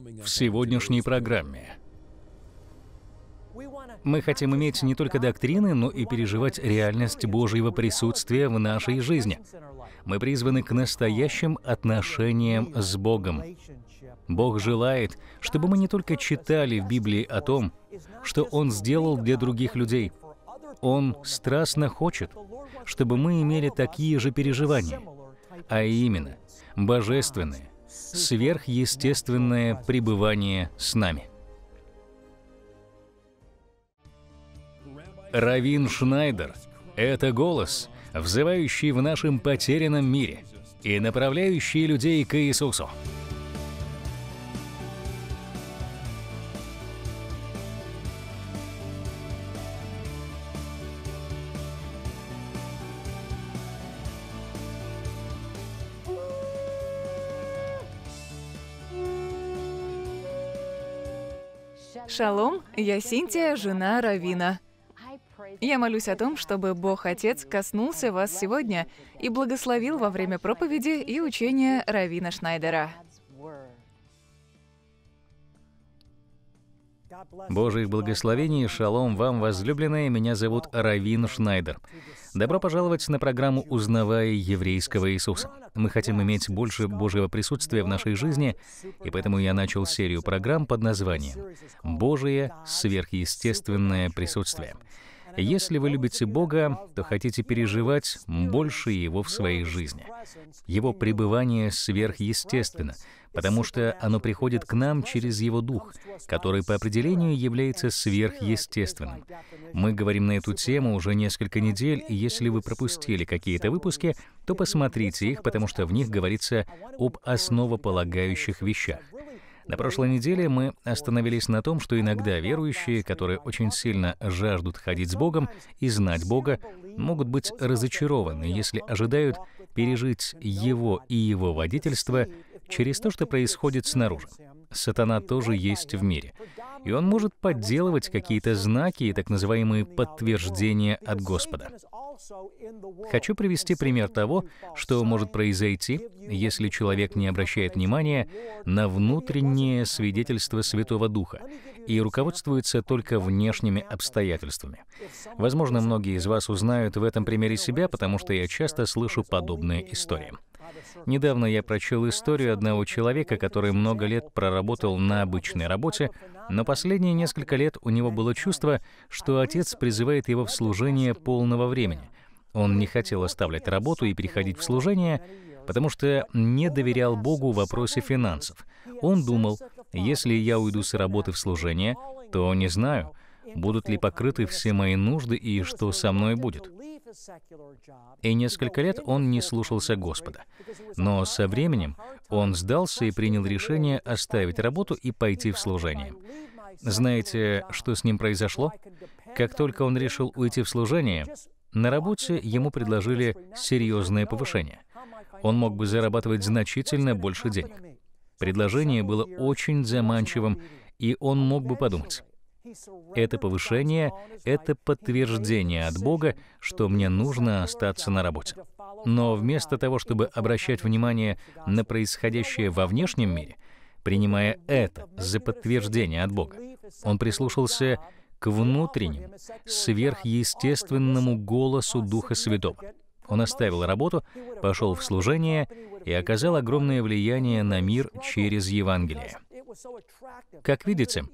в сегодняшней программе. Мы хотим иметь не только доктрины, но и переживать реальность Божьего присутствия в нашей жизни. Мы призваны к настоящим отношениям с Богом. Бог желает, чтобы мы не только читали в Библии о том, что Он сделал для других людей. Он страстно хочет, чтобы мы имели такие же переживания, а именно божественное, сверхъестественное пребывание с нами. Равин Шнайдер — это голос, взывающий в нашем потерянном мире и направляющий людей к Иисусу. Шалом, я Синтия, жена Равина. Я молюсь о том, чтобы Бог Отец коснулся вас сегодня и благословил во время проповеди и учения Равина Шнайдера. Божьих благословений, шалом вам, возлюбленные, меня зовут Равин Шнайдер. Добро пожаловать на программу «Узнавая еврейского Иисуса». Мы хотим иметь больше Божьего присутствия в нашей жизни, и поэтому я начал серию программ под названием «Божие сверхъестественное присутствие». Если вы любите Бога, то хотите переживать больше Его в своей жизни. Его пребывание сверхъестественно, потому что оно приходит к нам через Его Дух, который по определению является сверхъестественным. Мы говорим на эту тему уже несколько недель, и если вы пропустили какие-то выпуски, то посмотрите их, потому что в них говорится об основополагающих вещах. На прошлой неделе мы остановились на том, что иногда верующие, которые очень сильно жаждут ходить с Богом и знать Бога, могут быть разочарованы, если ожидают пережить Его и Его водительство через то, что происходит снаружи. Сатана тоже есть в мире и он может подделывать какие-то знаки и так называемые подтверждения от Господа. Хочу привести пример того, что может произойти, если человек не обращает внимания на внутреннее свидетельство Святого Духа и руководствуется только внешними обстоятельствами. Возможно, многие из вас узнают в этом примере себя, потому что я часто слышу подобные истории. Недавно я прочел историю одного человека, который много лет проработал на обычной работе, но последние несколько лет у него было чувство, что отец призывает его в служение полного времени. Он не хотел оставлять работу и переходить в служение, потому что не доверял Богу в вопросе финансов. Он думал, если я уйду с работы в служение, то не знаю, будут ли покрыты все мои нужды и что со мной будет. И несколько лет он не слушался Господа. Но со временем он сдался и принял решение оставить работу и пойти в служение. Знаете, что с ним произошло? Как только он решил уйти в служение, на работе ему предложили серьезное повышение. Он мог бы зарабатывать значительно больше денег. Предложение было очень заманчивым, и он мог бы подумать, это повышение — это подтверждение от Бога, что мне нужно остаться на работе. Но вместо того, чтобы обращать внимание на происходящее во внешнем мире, принимая это за подтверждение от Бога, он прислушался к внутреннему, сверхъестественному голосу Духа Святого. Он оставил работу, пошел в служение и оказал огромное влияние на мир через Евангелие. Как видите,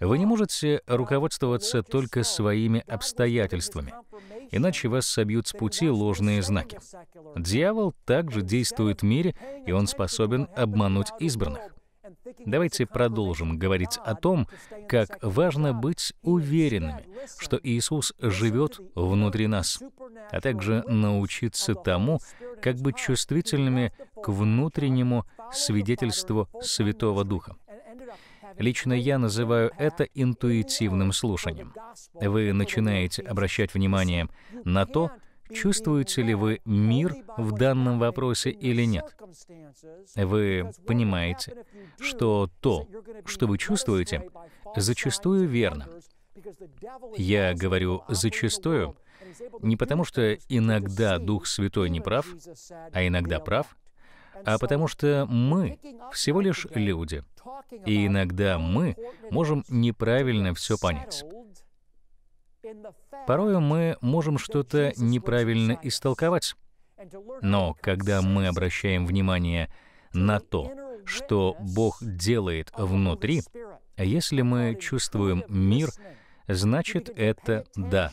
вы не можете руководствоваться только своими обстоятельствами, иначе вас собьют с пути ложные знаки. Дьявол также действует в мире, и он способен обмануть избранных. Давайте продолжим говорить о том, как важно быть уверенными, что Иисус живет внутри нас, а также научиться тому, как быть чувствительными к внутреннему свидетельству Святого Духа. Лично я называю это интуитивным слушанием. Вы начинаете обращать внимание на то, чувствуете ли вы мир в данном вопросе или нет. Вы понимаете, что то, что вы чувствуете, зачастую верно. Я говорю «зачастую», не потому что иногда Дух Святой не прав, а иногда прав, а потому что мы всего лишь люди, И иногда мы можем неправильно все понять. Порою мы можем что-то неправильно истолковать. Но когда мы обращаем внимание на то, что Бог делает внутри, если мы чувствуем мир, значит это «да».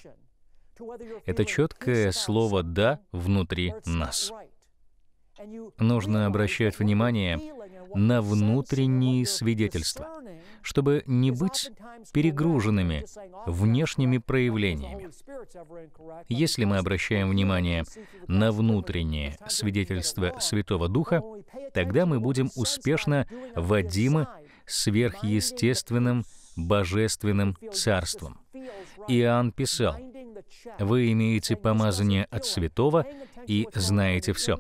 Это четкое слово «да» внутри нас. Нужно обращать внимание на внутренние свидетельства, чтобы не быть перегруженными внешними проявлениями. Если мы обращаем внимание на внутреннее свидетельство Святого Духа, тогда мы будем успешно водимы сверхъестественным божественным царством. Иоанн писал, «Вы имеете помазание от святого и знаете все».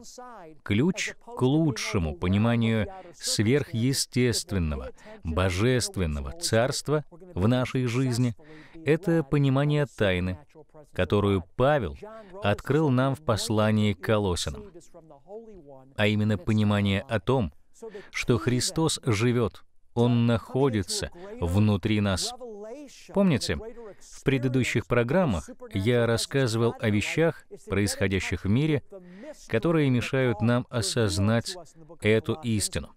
Ключ к лучшему пониманию сверхъестественного, божественного царства в нашей жизни — это понимание тайны, которую Павел открыл нам в послании к Колосинам, а именно понимание о том, что Христос живет, Он находится внутри нас. Помните, в предыдущих программах я рассказывал о вещах, происходящих в мире, которые мешают нам осознать эту истину.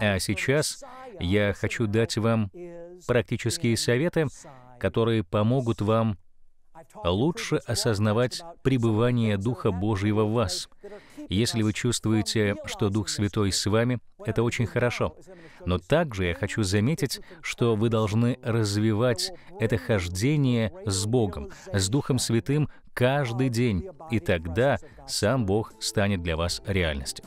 А сейчас я хочу дать вам практические советы, которые помогут вам лучше осознавать пребывание Духа Божьего в вас. Если вы чувствуете, что Дух Святой с вами, это очень хорошо. Но также я хочу заметить, что вы должны развивать это хождение с Богом, с Духом Святым каждый день, и тогда сам Бог станет для вас реальностью.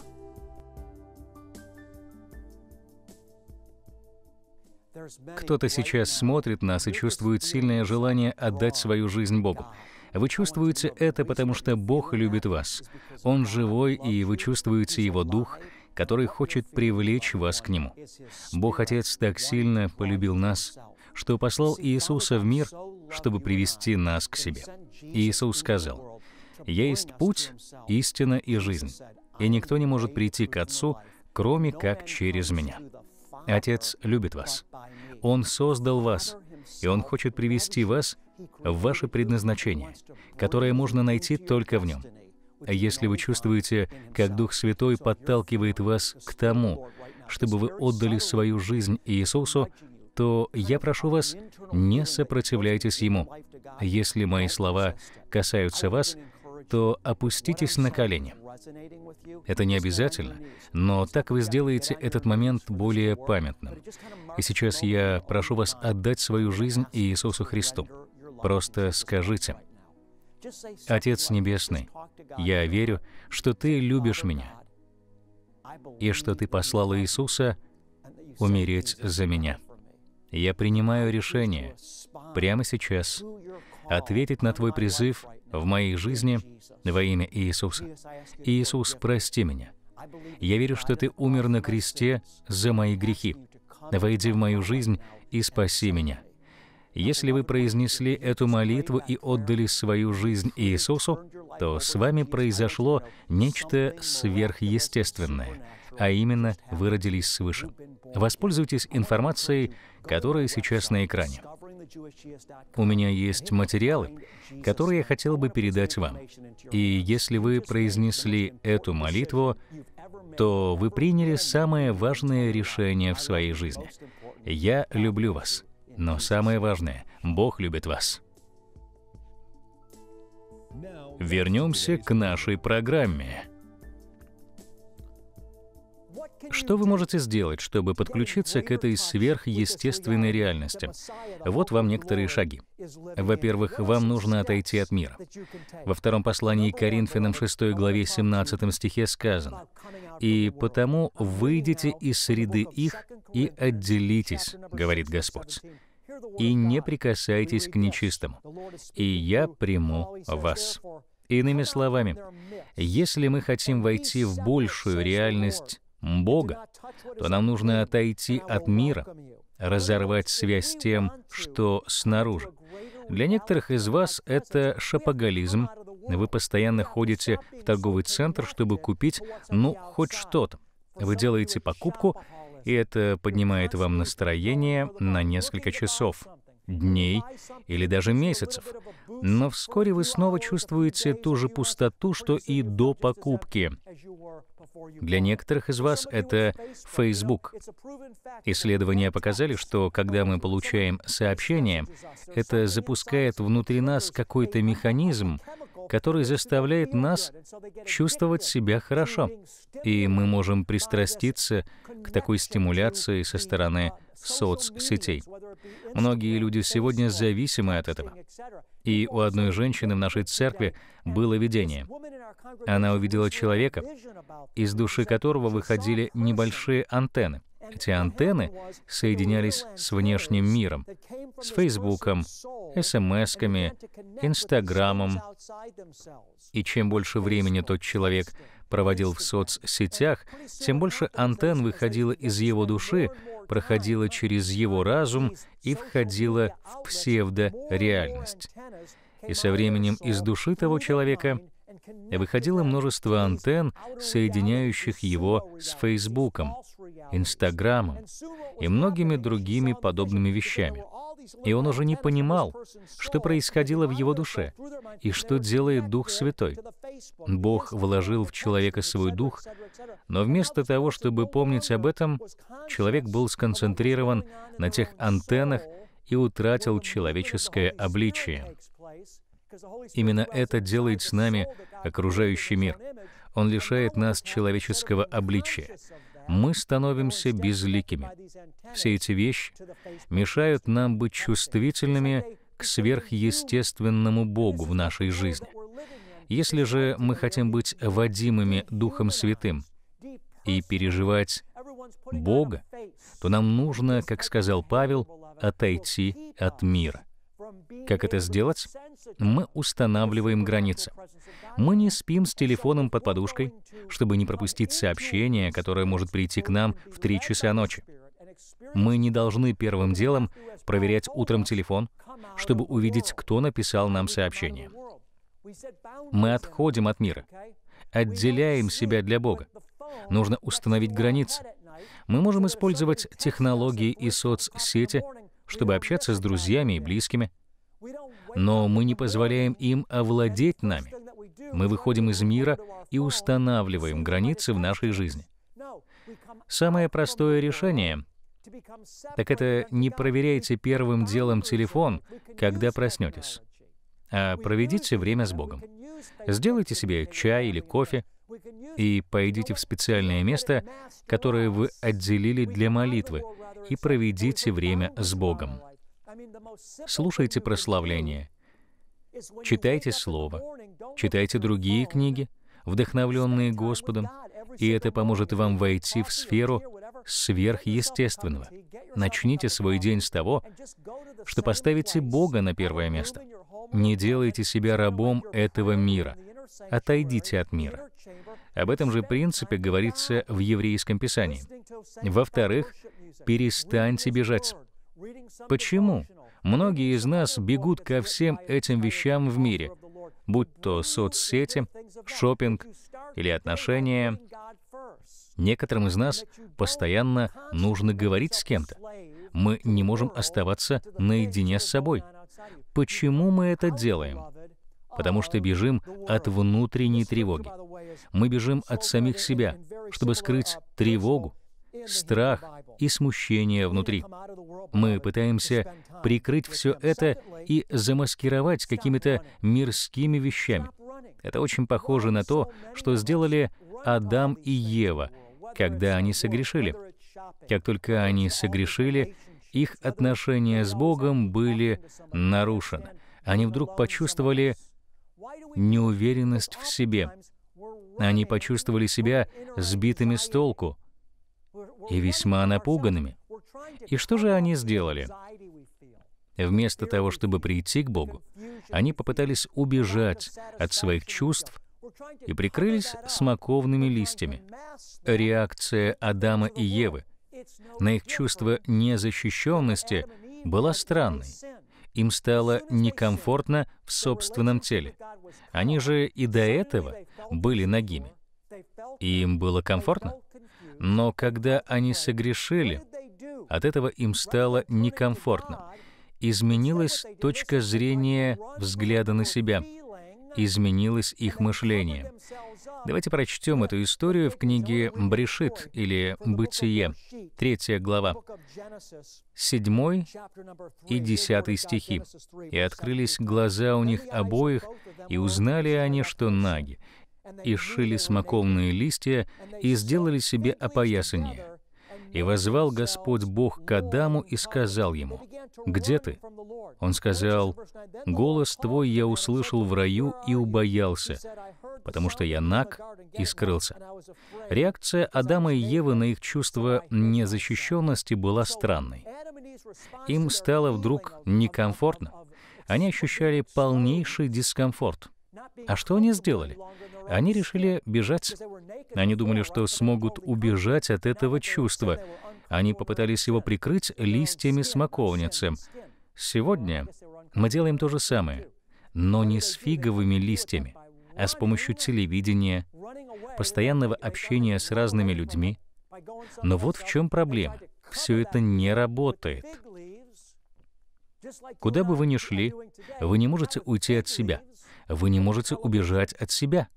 Кто-то сейчас смотрит нас и чувствует сильное желание отдать свою жизнь Богу. Вы чувствуете это, потому что Бог любит вас. Он живой, и вы чувствуете Его Дух, который хочет привлечь вас к Нему. Бог Отец так сильно полюбил нас, что послал Иисуса в мир, чтобы привести нас к себе. Иисус сказал, «Я есть путь, истина и жизнь, и никто не может прийти к Отцу, кроме как через Меня». Отец любит вас. Он создал вас, и Он хочет привести вас в ваше предназначение, которое можно найти только в Нем. Если вы чувствуете, как Дух Святой подталкивает вас к тому, чтобы вы отдали свою жизнь Иисусу, то я прошу вас, не сопротивляйтесь Ему. Если мои слова касаются вас, то опуститесь на колени. Это не обязательно, но так вы сделаете этот момент более памятным. И сейчас я прошу вас отдать свою жизнь Иисусу Христу. Просто скажите, «Отец Небесный, я верю, что Ты любишь меня, и что Ты послал Иисуса умереть за меня. Я принимаю решение прямо сейчас ответить на Твой призыв в моей жизни во имя Иисуса. Иисус, прости меня. Я верю, что Ты умер на кресте за мои грехи. Войди в мою жизнь и спаси меня. Если вы произнесли эту молитву и отдали свою жизнь Иисусу, то с вами произошло нечто сверхъестественное, а именно вы родились свыше. Воспользуйтесь информацией, которая сейчас на экране. У меня есть материалы, которые я хотел бы передать вам. И если вы произнесли эту молитву, то вы приняли самое важное решение в своей жизни. Я люблю вас. Но самое важное, Бог любит вас. Вернемся к нашей программе. Что вы можете сделать, чтобы подключиться к этой сверхъестественной реальности? Вот вам некоторые шаги. Во-первых, вам нужно отойти от мира. Во втором послании Коринфянам 6 главе 17 стихе сказано, «И потому выйдите из среды их и отделитесь, говорит Господь, и не прикасайтесь к нечистому, и я приму вас». Иными словами, если мы хотим войти в большую реальность Бога, то нам нужно отойти от мира, разорвать связь с тем, что снаружи. Для некоторых из вас это шапоголизм. Вы постоянно ходите в торговый центр, чтобы купить, ну, хоть что-то. Вы делаете покупку, и это поднимает вам настроение на несколько часов, дней или даже месяцев. Но вскоре вы снова чувствуете ту же пустоту, что и до покупки. Для некоторых из вас это Facebook. Исследования показали, что когда мы получаем сообщение, это запускает внутри нас какой-то механизм, который заставляет нас чувствовать себя хорошо. И мы можем пристраститься к такой стимуляции со стороны соцсетей. Многие люди сегодня зависимы от этого. И у одной женщины в нашей церкви было видение. Она увидела человека, из души которого выходили небольшие антенны. Эти антенны соединялись с внешним миром, с Фейсбуком, СМСками, Инстаграмом. И чем больше времени тот человек проводил в соцсетях, тем больше антенн выходило из его души, проходило через его разум и входило в псевдореальность. И со временем из души того человека выходило множество антенн, соединяющих его с Фейсбуком, Инстаграмом и многими другими подобными вещами. И он уже не понимал, что происходило в его душе и что делает Дух Святой. Бог вложил в человека свой дух, но вместо того, чтобы помнить об этом, человек был сконцентрирован на тех антеннах и утратил человеческое обличие. Именно это делает с нами окружающий мир. Он лишает нас человеческого обличия. Мы становимся безликими. Все эти вещи мешают нам быть чувствительными к сверхъестественному Богу в нашей жизни. Если же мы хотим быть водимыми Духом Святым и переживать Бога, то нам нужно, как сказал Павел, отойти от мира. Как это сделать? Мы устанавливаем границы. Мы не спим с телефоном под подушкой, чтобы не пропустить сообщение, которое может прийти к нам в 3 часа ночи. Мы не должны первым делом проверять утром телефон, чтобы увидеть, кто написал нам сообщение. Мы отходим от мира, отделяем себя для Бога. Нужно установить границы. Мы можем использовать технологии и соцсети, чтобы общаться с друзьями и близкими, но мы не позволяем им овладеть нами. Мы выходим из мира и устанавливаем границы в нашей жизни. Самое простое решение так это не проверяйте первым делом телефон, когда проснетесь, а проведите время с Богом. Сделайте себе чай или кофе и пойдите в специальное место, которое вы отделили для молитвы, и проведите время с Богом. Слушайте прославление, читайте Слово, читайте другие книги, вдохновленные Господом, и это поможет вам войти в сферу сверхъестественного. Начните свой день с того, что поставите Бога на первое место. Не делайте себя рабом этого мира. Отойдите от мира. Об этом же принципе говорится в еврейском писании. Во-вторых, перестаньте бежать. Почему? Многие из нас бегут ко всем этим вещам в мире, будь то соцсети, шопинг или отношения. Некоторым из нас постоянно нужно говорить с кем-то. Мы не можем оставаться наедине с собой. Почему мы это делаем? Потому что бежим от внутренней тревоги. Мы бежим от самих себя, чтобы скрыть тревогу, страх и смущение внутри. Мы пытаемся прикрыть все это и замаскировать какими-то мирскими вещами. Это очень похоже на то, что сделали Адам и Ева, когда они согрешили. Как только они согрешили, их отношения с Богом были нарушены. Они вдруг почувствовали неуверенность в себе. Они почувствовали себя сбитыми с толку и весьма напуганными. И что же они сделали? Вместо того, чтобы прийти к Богу, они попытались убежать от своих чувств и прикрылись смоковными листьями. Реакция Адама и Евы на их чувство незащищенности была странной. Им стало некомфортно в собственном теле. Они же и до этого были нагими. Им было комфортно? Но когда они согрешили, от этого им стало некомфортно. Изменилась точка зрения взгляда на себя, изменилось их мышление. Давайте прочтем эту историю в книге Брешит или Бытие, третья глава, седьмой и десятый стихи. «И открылись глаза у них обоих, и узнали они, что наги, и сшили смоковные листья, и сделали себе опоясание. И возвал Господь Бог к Адаму и сказал ему, «Где ты?» Он сказал, «Голос твой я услышал в раю и убоялся, потому что я наг и скрылся». Реакция Адама и Евы на их чувство незащищенности была странной. Им стало вдруг некомфортно. Они ощущали полнейший дискомфорт. А что они сделали? Они решили бежать. Они думали, что смогут убежать от этого чувства. Они попытались его прикрыть листьями смоковницы. Сегодня мы делаем то же самое, но не с фиговыми листьями, а с помощью телевидения, постоянного общения с разными людьми. Но вот в чем проблема. Все это не работает. Куда бы вы ни шли, вы не можете уйти от себя. Вы не можете убежать от себя.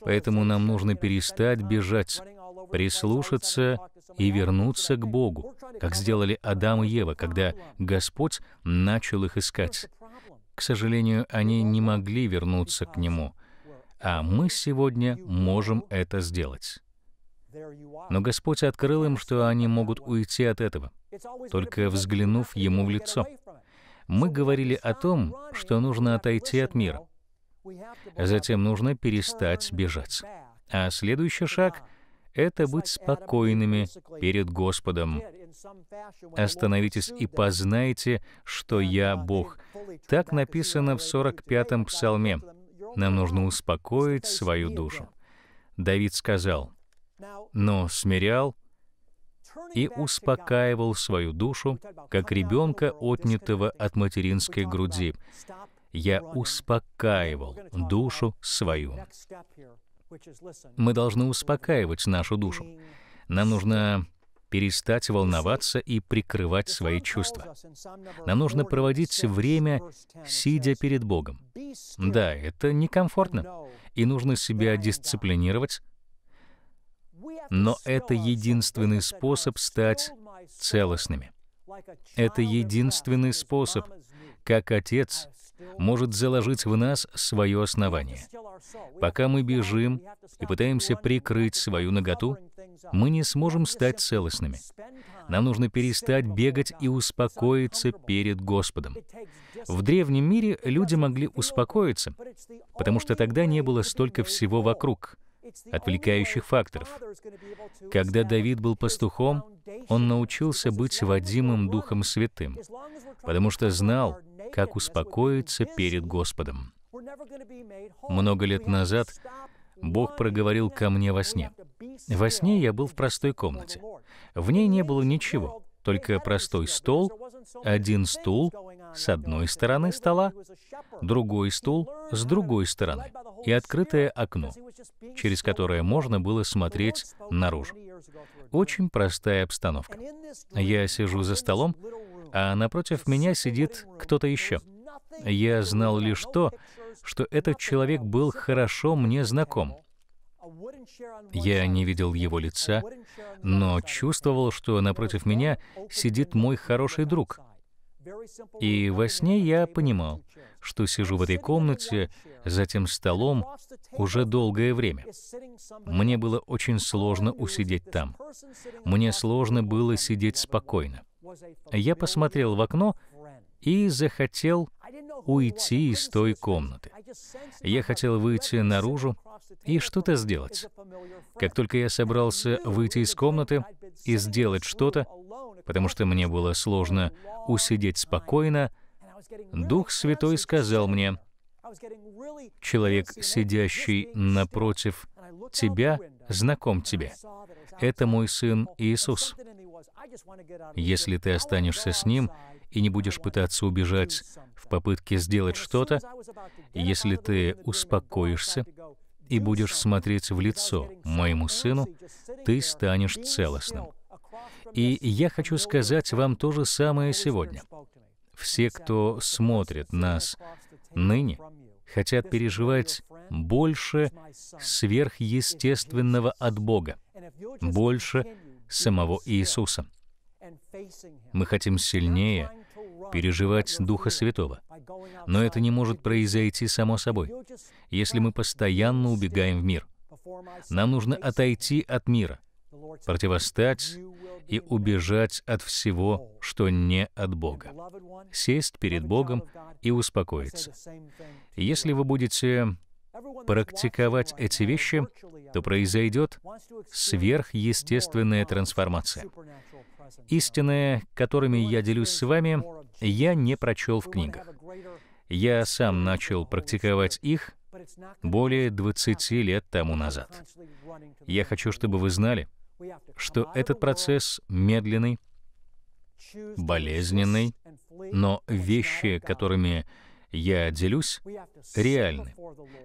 Поэтому нам нужно перестать бежать, прислушаться и вернуться к Богу, как сделали Адам и Ева, когда Господь начал их искать. К сожалению, они не могли вернуться к Нему, а мы сегодня можем это сделать. Но Господь открыл им, что они могут уйти от этого, только взглянув Ему в лицо. Мы говорили о том, что нужно отойти от мира — Затем нужно перестать бежать. А следующий шаг — это быть спокойными перед Господом. «Остановитесь и познайте, что я Бог». Так написано в 45-м псалме. Нам нужно успокоить свою душу. Давид сказал, «Но смирял и успокаивал свою душу, как ребенка, отнятого от материнской груди я успокаивал душу свою. Мы должны успокаивать нашу душу. Нам нужно перестать волноваться и прикрывать свои чувства. Нам нужно проводить время, сидя перед Богом. Да, это некомфортно, и нужно себя дисциплинировать, но это единственный способ стать целостными. Это единственный способ, как Отец может заложить в нас свое основание. Пока мы бежим и пытаемся прикрыть свою наготу, мы не сможем стать целостными. Нам нужно перестать бегать и успокоиться перед Господом. В древнем мире люди могли успокоиться, потому что тогда не было столько всего вокруг, отвлекающих факторов. Когда Давид был пастухом, он научился быть водимым Духом Святым, потому что знал, как успокоиться перед Господом. Много лет назад Бог проговорил ко мне во сне. Во сне я был в простой комнате. В ней не было ничего, только простой стол, один стул с одной стороны стола, другой стул с другой стороны и открытое окно, через которое можно было смотреть наружу. Очень простая обстановка. Я сижу за столом, а напротив меня сидит кто-то еще. Я знал лишь то, что этот человек был хорошо мне знаком. Я не видел его лица, но чувствовал, что напротив меня сидит мой хороший друг. И во сне я понимал, что сижу в этой комнате за тем столом уже долгое время. Мне было очень сложно усидеть там. Мне сложно было сидеть спокойно. Я посмотрел в окно и захотел уйти из той комнаты. Я хотел выйти наружу и что-то сделать. Как только я собрался выйти из комнаты и сделать что-то, потому что мне было сложно усидеть спокойно, Дух Святой сказал мне, «Человек, сидящий напротив тебя, знаком тебе. Это мой сын Иисус. Если ты останешься с ним и не будешь пытаться убежать в попытке сделать что-то, если ты успокоишься и будешь смотреть в лицо моему сыну, ты станешь целостным. И я хочу сказать вам то же самое сегодня. Все, кто смотрит нас ныне, хотят переживать больше сверхъестественного от Бога, больше самого Иисуса. Мы хотим сильнее переживать Духа Святого. Но это не может произойти само собой, если мы постоянно убегаем в мир. Нам нужно отойти от мира, противостать и убежать от всего, что не от Бога. Сесть перед Богом и успокоиться. Если вы будете практиковать эти вещи, то произойдет сверхъестественная трансформация. Истины, которыми я делюсь с вами, я не прочел в книгах. Я сам начал практиковать их более 20 лет тому назад. Я хочу, чтобы вы знали, что этот процесс медленный, болезненный, но вещи, которыми я делюсь, реальны,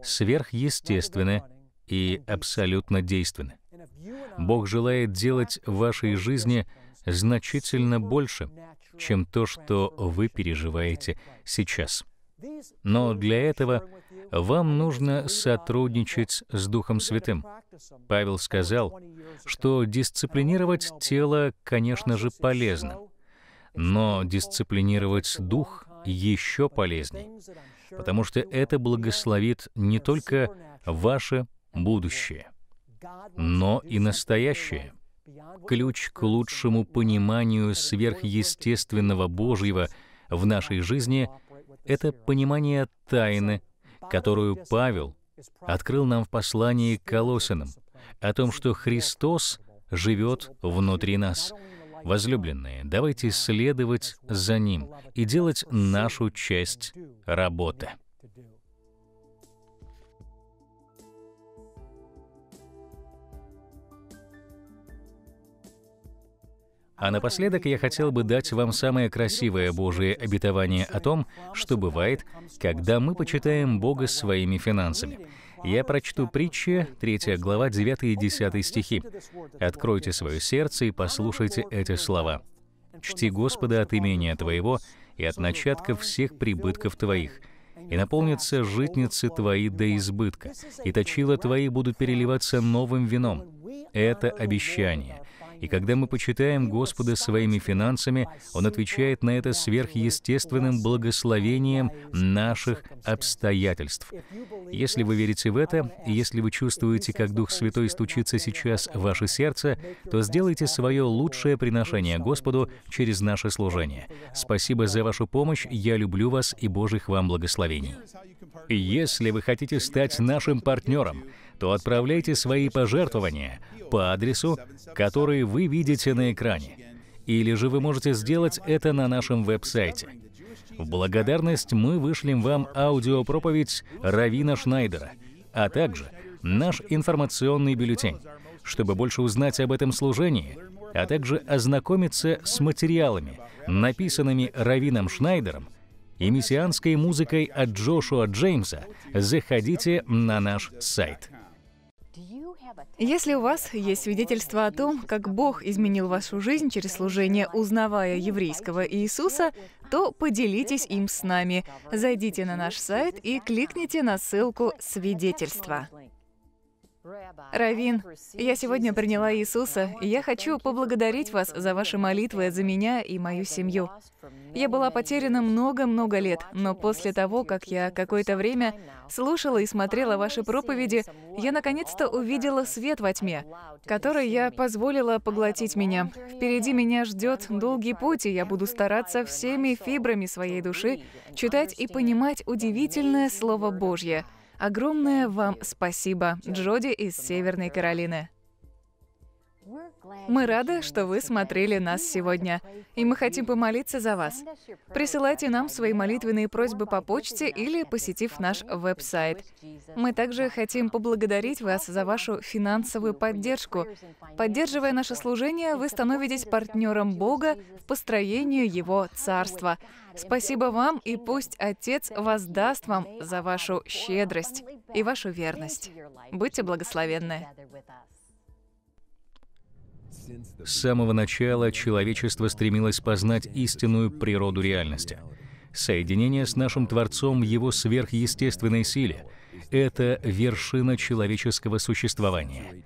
сверхъестественны и абсолютно действенны. Бог желает делать в вашей жизни значительно больше, чем то, что вы переживаете сейчас. Но для этого вам нужно сотрудничать с Духом Святым. Павел сказал, что дисциплинировать тело, конечно же, полезно, но дисциплинировать дух еще полезней, потому что это благословит не только ваше будущее, но и настоящее. Ключ к лучшему пониманию сверхъестественного Божьего в нашей жизни — это понимание тайны, которую Павел открыл нам в послании к Колосинам, о том, что Христос живет внутри нас — Возлюбленные, давайте следовать за Ним и делать нашу часть работы. А напоследок я хотел бы дать вам самое красивое Божие обетование о том, что бывает, когда мы почитаем Бога своими финансами. Я прочту притчи, 3 глава, 9 и 10 стихи. «Откройте свое сердце и послушайте эти слова. Чти Господа от имения Твоего и от начатков всех прибытков Твоих, и наполнятся житницы Твои до избытка, и точила Твои будут переливаться новым вином». Это обещание — и когда мы почитаем Господа своими финансами, Он отвечает на это сверхъестественным благословением наших обстоятельств. Если вы верите в это, и если вы чувствуете, как Дух Святой стучится сейчас в ваше сердце, то сделайте свое лучшее приношение Господу через наше служение. Спасибо за вашу помощь, я люблю вас и Божьих вам благословений. Если вы хотите стать нашим партнером, то отправляйте свои пожертвования по адресу, который вы видите на экране. Или же вы можете сделать это на нашем веб-сайте. В благодарность мы вышлем вам аудиопроповедь Равина Шнайдера, а также наш информационный бюллетень. Чтобы больше узнать об этом служении, а также ознакомиться с материалами, написанными Равином Шнайдером и мессианской музыкой от Джошуа Джеймса, заходите на наш сайт. Если у вас есть свидетельство о том, как Бог изменил вашу жизнь через служение, узнавая еврейского Иисуса, то поделитесь им с нами. Зайдите на наш сайт и кликните на ссылку «Свидетельство». Равин, я сегодня приняла Иисуса, и я хочу поблагодарить вас за ваши молитвы за меня и мою семью. Я была потеряна много-много лет, но после того, как я какое-то время слушала и смотрела ваши проповеди, я наконец-то увидела свет во тьме, который я позволила поглотить меня. Впереди меня ждет долгий путь, и я буду стараться всеми фибрами своей души читать и понимать удивительное Слово Божье — Огромное вам спасибо, Джоди из Северной Каролины. Мы рады, что вы смотрели нас сегодня, и мы хотим помолиться за вас. Присылайте нам свои молитвенные просьбы по почте или посетив наш веб-сайт. Мы также хотим поблагодарить вас за вашу финансовую поддержку. Поддерживая наше служение, вы становитесь партнером Бога в построении Его Царства. Спасибо вам, и пусть Отец воздаст вам за вашу щедрость и вашу верность. Будьте благословенны. С самого начала человечество стремилось познать истинную природу реальности. Соединение с нашим Творцом в его сверхъестественной силе — это вершина человеческого существования.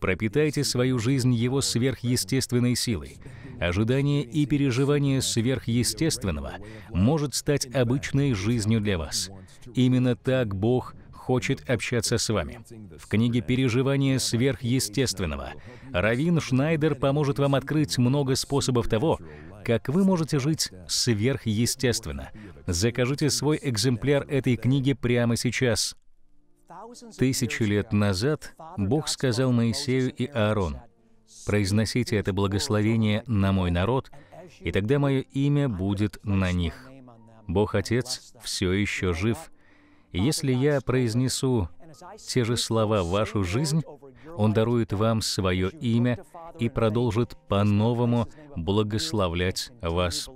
Пропитайте свою жизнь его сверхъестественной силой. Ожидание и переживание сверхъестественного может стать обычной жизнью для вас. Именно так Бог — хочет общаться с вами. В книге «Переживание сверхъестественного» Равин Шнайдер поможет вам открыть много способов того, как вы можете жить сверхъестественно. Закажите свой экземпляр этой книги прямо сейчас. Тысячи лет назад Бог сказал Моисею и Аарону, «Произносите это благословение на мой народ, и тогда мое имя будет на них». Бог Отец все еще жив — если я произнесу те же слова в вашу жизнь, Он дарует вам свое имя и продолжит по-новому благословлять вас.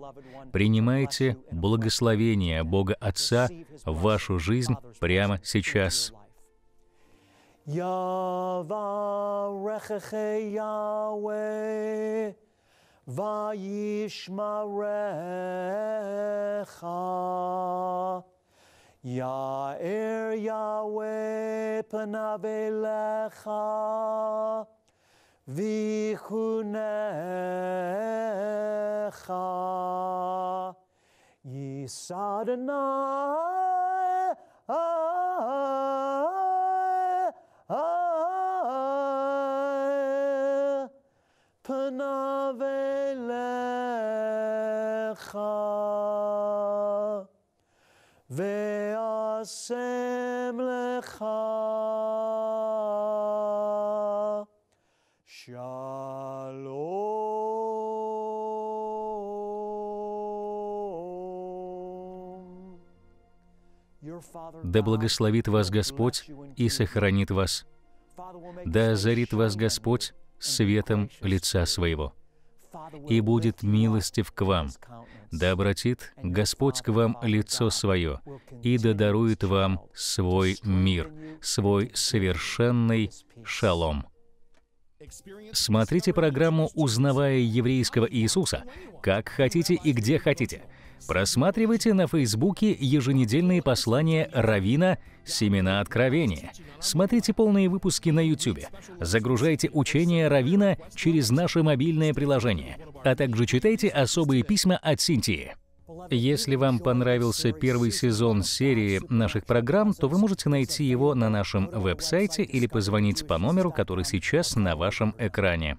Принимайте благословение Бога Отца в вашу жизнь прямо сейчас. יאר Ya'er Yahweh panavelecha vichunecha Yisadonai Hashem lecha. Да благословит вас Господь и сохранит вас. Да озарит вас Господь светом лица своего и будет милостив к вам. Да обратит Господь к вам лицо свое, и да дарует вам свой мир, свой совершенный шалом. Смотрите программу «Узнавая еврейского Иисуса» как хотите и где хотите – Просматривайте на Фейсбуке еженедельные послания Равина «Семена откровения». Смотрите полные выпуски на YouTube. Загружайте учения Равина через наше мобильное приложение, а также читайте особые письма от Синтии. Если вам понравился первый сезон серии наших программ, то вы можете найти его на нашем веб-сайте или позвонить по номеру, который сейчас на вашем экране.